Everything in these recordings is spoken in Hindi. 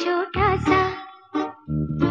छोटा सा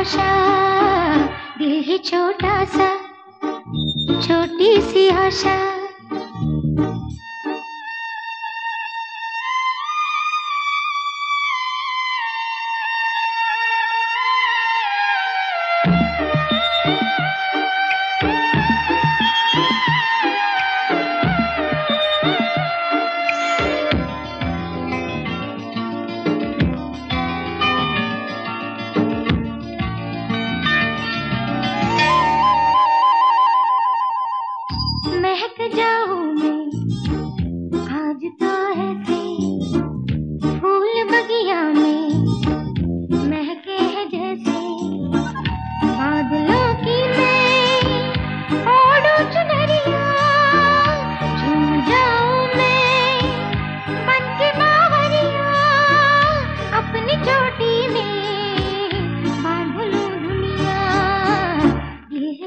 आशा दिल ही छोटा सा छोटी सी आशा।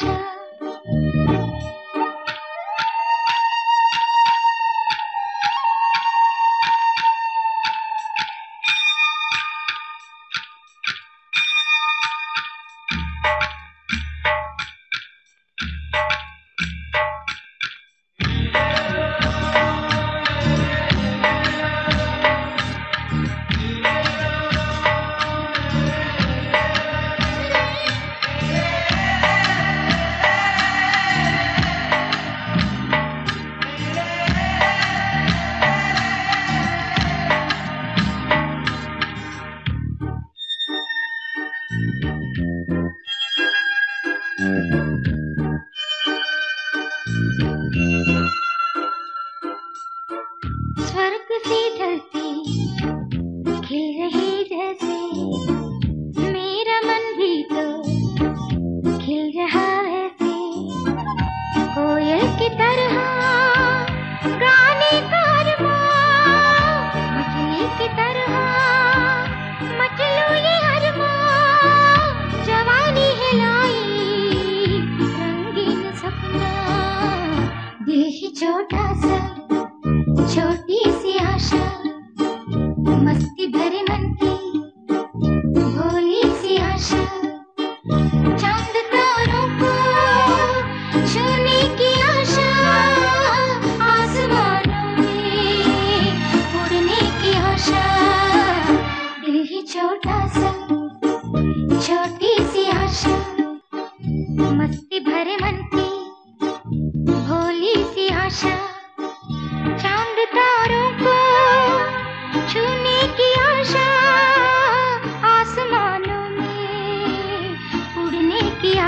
सी आशा मस्ती